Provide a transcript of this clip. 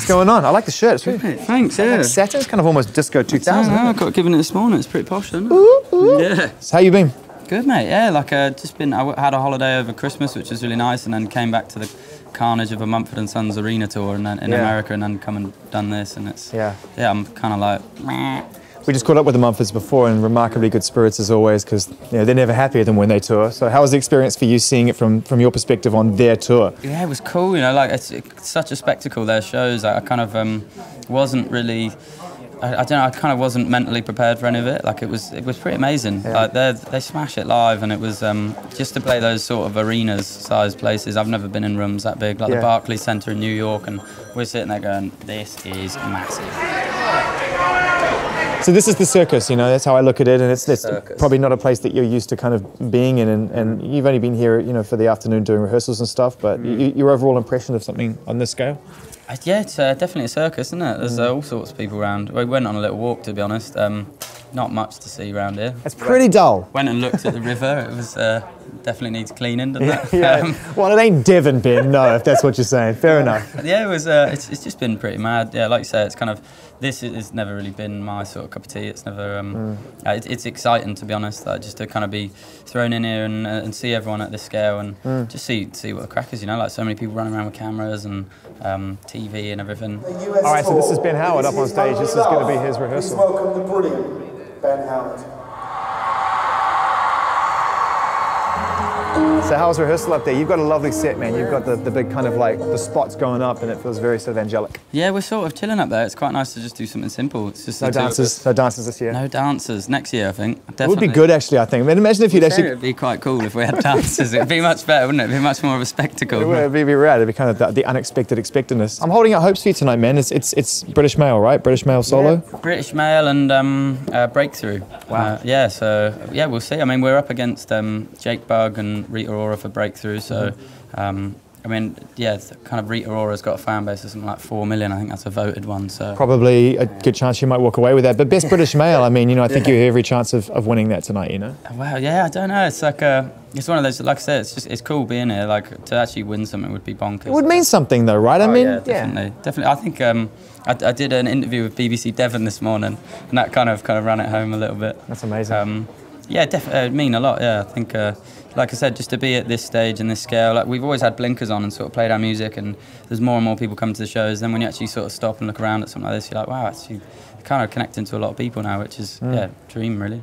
What's going on? I like the shirt. It's really, Hey, Thanks, like yeah. satin. It's kind of almost disco 2000. I I got given it this morning. It's pretty posh, isn't it? Yeah. So how you been? Good, mate. Yeah, like uh, just been. I w- had a holiday over Christmas, which was really nice, and then came back to the carnage of a Mumford and Sons arena tour and then in Yeah. America, and then come and done this, and it's Yeah. yeah. I'm kind of like. "Meh." We just caught up with the Mumfords before in remarkably good spirits as always because you know, they're never happier than when they tour. So how was the experience for you seeing it from, from your perspective on their tour? Yeah, it was cool. You know, like it's, it's such a spectacle. Their shows. I, I kind of um, wasn't really. I, I don't know. I kind of wasn't mentally prepared for any of it. Like it was, it was pretty amazing. Like they they smash it live, and it was um, just to play those sort of arenas sized places. I've never been in rooms that big, like Yeah. the Barclays Centre in New York, and we're sitting there going, "This is massive." So this is the circus, you know, that's how I look at it. And it's, it's probably not a place that you're used to kind of being in. And, and you've only been here, you know, for the afternoon doing rehearsals and stuff. But Mm. y your overall impression of something on this scale? Uh, Yeah, it's uh, definitely a circus, isn't it? There's uh, all sorts of people around. We went on a little walk, to be honest. Um, not much to see around here. It's pretty dull. Went and looked at the river. It was uh, definitely needs cleaning, doesn't it? Yeah. Um, well, it ain't Devon, Ben, no, if that's what you're saying. Fair enough. yeah, it was. Uh, it's, it's just been pretty mad. Yeah, like you say, it's kind of. This has never really been my sort of cup of tea. It's never. Um, uh, it, it's exciting to be honest. Like, just to kind of be thrown in here and, uh, and see everyone at this scale and just see see what the crack is. You know, like so many people running around with cameras and um, TV and everything. All right, so this is Ben Howard up on stage. This is going to be his Please rehearsal. welcome the brilliant Ben Howard. So how was rehearsal up there? You've got a lovely set, man. You've got the, the big kind of like the spots going up and it feels very sort of angelic. Yeah, we're sort of chilling up there. It's quite nice to just do something simple. It's just No dancers, no dancers this year. No dancers next year, I think. It would be good actually, I think. I mean, imagine if you'd Yeah, actually It'd be quite cool if we had dancers. It'd be much better, wouldn't it? It'd be much more of a spectacle. It would be, be rad. It'd be kind of the, the unexpected expectedness. I'm holding out hopes for you tonight, man. It's it's it's British Male, right? British Male solo. British Male and um, uh, Breakthrough. Wow. Uh, yeah, so yeah, we'll see. I mean, we're up against um, Jake Bugg and Rita Ora for Breakthrough. So, um, I mean, yeah, kind of Rita Ora's got a fan base of something like four million. I think that's a voted one. So Probably a good chance you might walk away with that. But best British Male, I mean, you know, I think you have every chance of, of winning that tonight. You know. well, yeah, I don't know. It's like a, it's one of those. Like I said, it's just it's cool being here. Like to actually win something would be bonkers. It would mean something though, right? I Oh, mean, yeah, definitely, definitely. I think um, I, I did an interview with BBC Devon this morning, and that kind of kind of ran it home a little bit. That's amazing. Um, yeah, definitely uh, mean a lot. Yeah, I think, uh, like I said, just to be at this stage and this scale, like we've always had blinkers on and sort of played our music, and there's more and more people coming to the shows. Then when you actually sort of stop and look around at something like this, you're like, wow, actually, kind of connecting to a lot of people now, which is yeah, dream really.